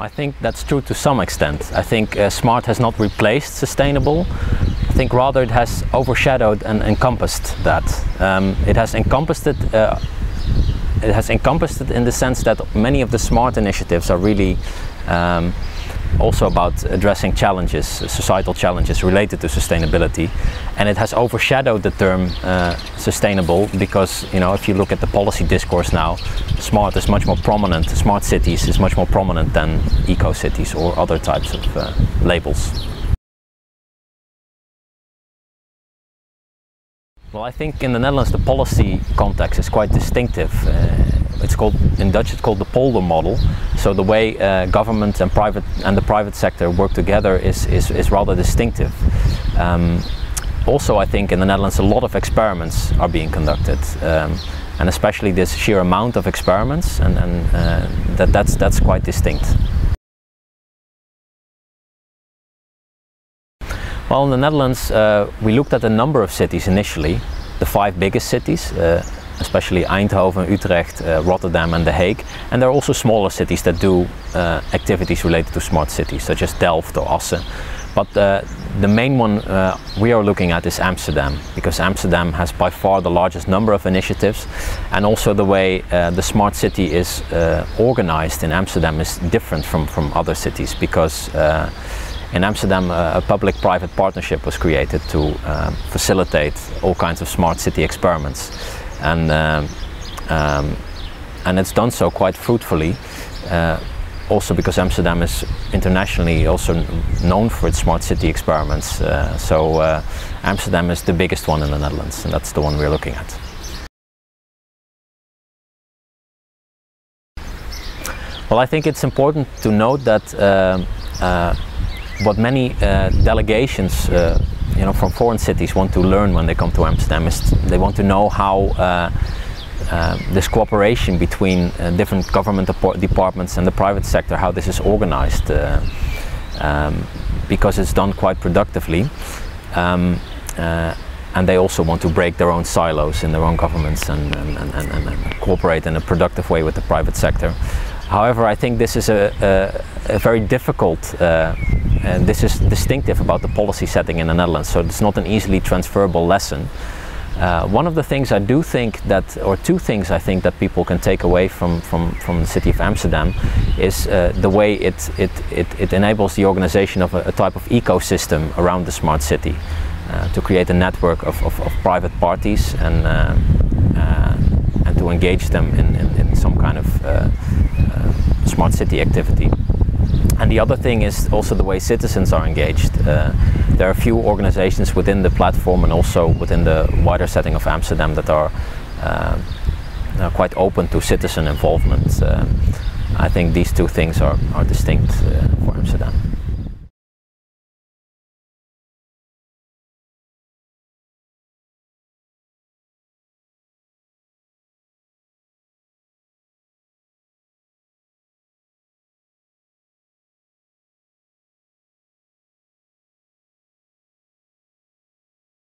I think that's true to some extent. I think uh, smart has not replaced sustainable. I think rather it has overshadowed and encompassed that. Um, it has encompassed it. Uh, it has encompassed it in the sense that many of the smart initiatives are really um, also about addressing challenges, societal challenges related to sustainability. And it has overshadowed the term uh, sustainable because, you know, if you look at the policy discourse now, smart is much more prominent, smart cities is much more prominent than eco cities or other types of uh, labels. Well, I think in the Netherlands the policy context is quite distinctive. Uh, it's called in Dutch it's called the polder model. So the way uh, government and private and the private sector work together is is, is rather distinctive. Um, also, I think in the Netherlands a lot of experiments are being conducted, um, and especially this sheer amount of experiments, and, and uh, that that's that's quite distinct. Well, in the Netherlands, uh, we looked at a number of cities initially, the five biggest cities, uh, especially Eindhoven, Utrecht, uh, Rotterdam and The Hague. And there are also smaller cities that do uh, activities related to smart cities, such as Delft or Assen. But uh, the main one we are looking at is Amsterdam, because Amsterdam has by far the largest number of initiatives, and also the way the smart city is organized in Amsterdam is different from, from other cities, because in Amsterdam, uh, a public-private partnership was created to uh, facilitate all kinds of smart city experiments, and um, um, and it's done so quite fruitfully. Uh, also because Amsterdam is internationally also known for its smart city experiments. Uh, so uh, Amsterdam is the biggest one in the Netherlands, and that's the one we're looking at. Well, I think it's important to note that um, uh, what many uh, delegations uh, you know, from foreign cities want to learn when they come to Amsterdam is they want to know how uh, uh this cooperation between uh, different government departments and the private sector, how this is organized, uh, um, because it's done quite productively. Um, and they also want to break their own silos in their own governments and, and, and, and, cooperate in a productive way with the private sector. However, I think this is a, a, a very difficult and this is distinctive about the policy setting in the Netherlands, so it's not an easily transferable lesson. Uh, one of the things I do think that, or two things I think that people can take away from, from, from the city of Amsterdam is uh, the way it, it, it, it, enables the organization of a, a, type of ecosystem around the smart city uh, to create a network of, of, of private parties and, uh, uh, and to engage them in, in, in some kind of uh, smart city activity. And the other thing is also the way citizens are engaged. Uh, there are a few organizations within the platform and also within the wider setting of Amsterdam that are, uh, are quite open to citizen involvement. Uh, I think these two things are, are distinct uh, for Amsterdam.